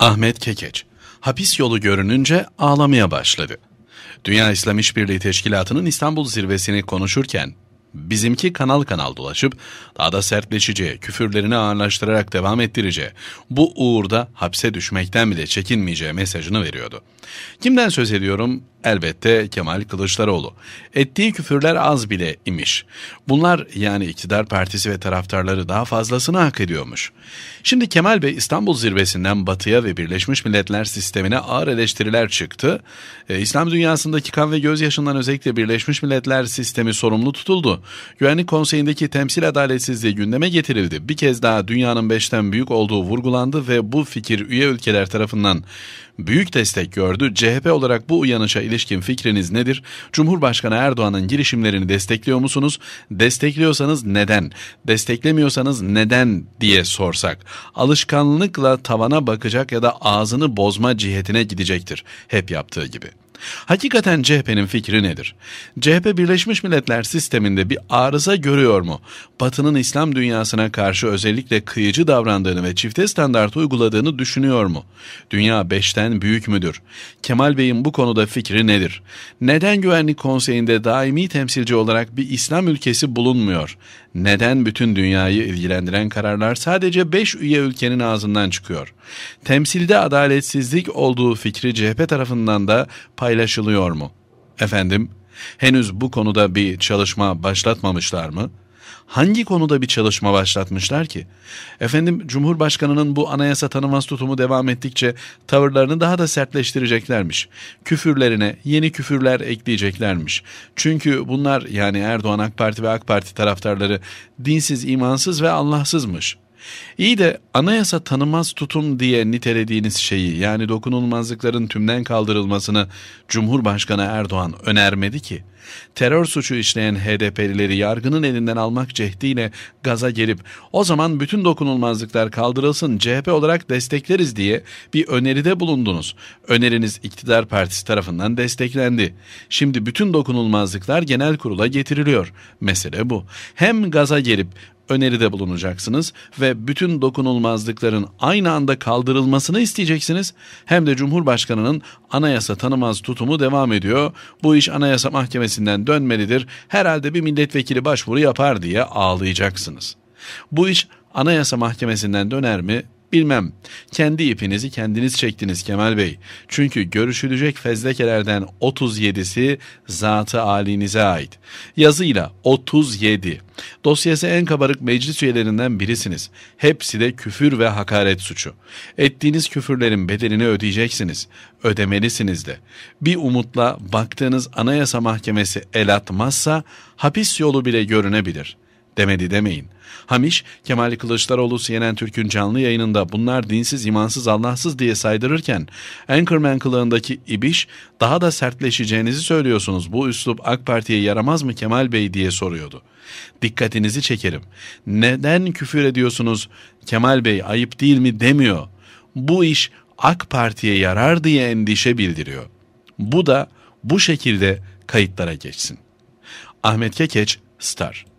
Ahmet Kekeç, hapis yolu görününce ağlamaya başladı. Dünya İslam İşbirliği Teşkilatı'nın İstanbul zirvesini konuşurken bizimki kanal kanal dolaşıp daha da sertleşeceği, küfürlerini ağırlaştırarak devam ettireceği, bu uğurda hapse düşmekten bile çekinmeyeceği mesajını veriyordu. Kimden söz ediyorum? Elbette Kemal Kılıçdaroğlu. Ettiği küfürler az bile imiş. Bunlar yani iktidar partisi ve taraftarları daha fazlasını hak ediyormuş. Şimdi Kemal Bey İstanbul zirvesinden batıya ve Birleşmiş Milletler sistemine ağır eleştiriler çıktı. E, İslam dünyasındaki kan ve gözyaşından özellikle Birleşmiş Milletler sistemi sorumlu tutuldu. Güvenlik Konseyi'ndeki temsil adaletsizliği gündeme getirildi. Bir kez daha dünyanın beşten büyük olduğu vurgulandı ve bu fikir üye ülkeler tarafından büyük destek gördü. CHP olarak bu uyanışa ilişkin fikriniz nedir? Cumhurbaşkanı Erdoğan'ın girişimlerini destekliyor musunuz? Destekliyorsanız neden? Desteklemiyorsanız neden diye sorsak. Alışkanlıkla tavana bakacak ya da ağzını bozma cihetine gidecektir. Hep yaptığı gibi. Hakikaten CHP'nin fikri nedir? CHP Birleşmiş Milletler sisteminde bir arıza görüyor mu? Batı'nın İslam dünyasına karşı özellikle kıyıcı davrandığını ve çifte standart uyguladığını düşünüyor mu? Dünya beşten büyük müdür? Kemal Bey'in bu konuda fikri nedir? Neden Güvenlik Konseyi'nde daimi temsilci olarak bir İslam ülkesi bulunmuyor? Neden bütün dünyayı ilgilendiren kararlar sadece 5 üye ülkenin ağzından çıkıyor? Temsilde adaletsizlik olduğu fikri CHP tarafından da paylaşılıyor mu? Efendim, henüz bu konuda bir çalışma başlatmamışlar mı? Hangi konuda bir çalışma başlatmışlar ki? Efendim Cumhurbaşkanının bu anayasa tanımaz tutumu devam ettikçe tavırlarını daha da sertleştireceklermiş. Küfürlerine yeni küfürler ekleyeceklermiş. Çünkü bunlar yani Erdoğan AK Parti ve AK Parti taraftarları dinsiz, imansız ve Allahsızmış. İyi de anayasa tanımaz tutum diye nitelediğiniz şeyi yani dokunulmazlıkların tümden kaldırılmasını Cumhurbaşkanı Erdoğan önermedi ki. Terör suçu işleyen HDP'lileri yargının elinden almak cehdiyle gaza gelip o zaman bütün dokunulmazlıklar kaldırılsın CHP olarak destekleriz diye bir öneride bulundunuz. Öneriniz iktidar partisi tarafından desteklendi. Şimdi bütün dokunulmazlıklar genel kurula getiriliyor. Mesele bu. Hem gaza gelip öneride bulunacaksınız ve bütün dokunulmazlıkların aynı anda kaldırılmasını isteyeceksiniz. Hem de Cumhurbaşkanı'nın anayasa tanımaz tutumu devam ediyor. Bu iş anayasa mahkemesinden dönmelidir. Herhalde bir milletvekili başvuru yapar diye ağlayacaksınız. Bu iş anayasa mahkemesinden döner mi Bilmem. Kendi ipinizi kendiniz çektiniz Kemal Bey. Çünkü görüşülecek fezlekelerden 37'si zatı alinize ait. Yazıyla 37. Dosyası en kabarık meclis üyelerinden birisiniz. Hepsi de küfür ve hakaret suçu. Ettiğiniz küfürlerin bedelini ödeyeceksiniz. Ödemelisiniz de. Bir umutla baktığınız anayasa mahkemesi el atmazsa hapis yolu bile görünebilir.'' Demedi demeyin. Hamiş, Kemal Kılıçdaroğlu CNN Türk'ün canlı yayınında bunlar dinsiz, imansız, Allahsız diye saydırırken Anchorman kılığındaki İbiş daha da sertleşeceğinizi söylüyorsunuz. Bu üslup AK Parti'ye yaramaz mı Kemal Bey diye soruyordu. Dikkatinizi çekerim. Neden küfür ediyorsunuz Kemal Bey ayıp değil mi demiyor. Bu iş AK Parti'ye yarar diye endişe bildiriyor. Bu da bu şekilde kayıtlara geçsin. Ahmet Kekeç, Star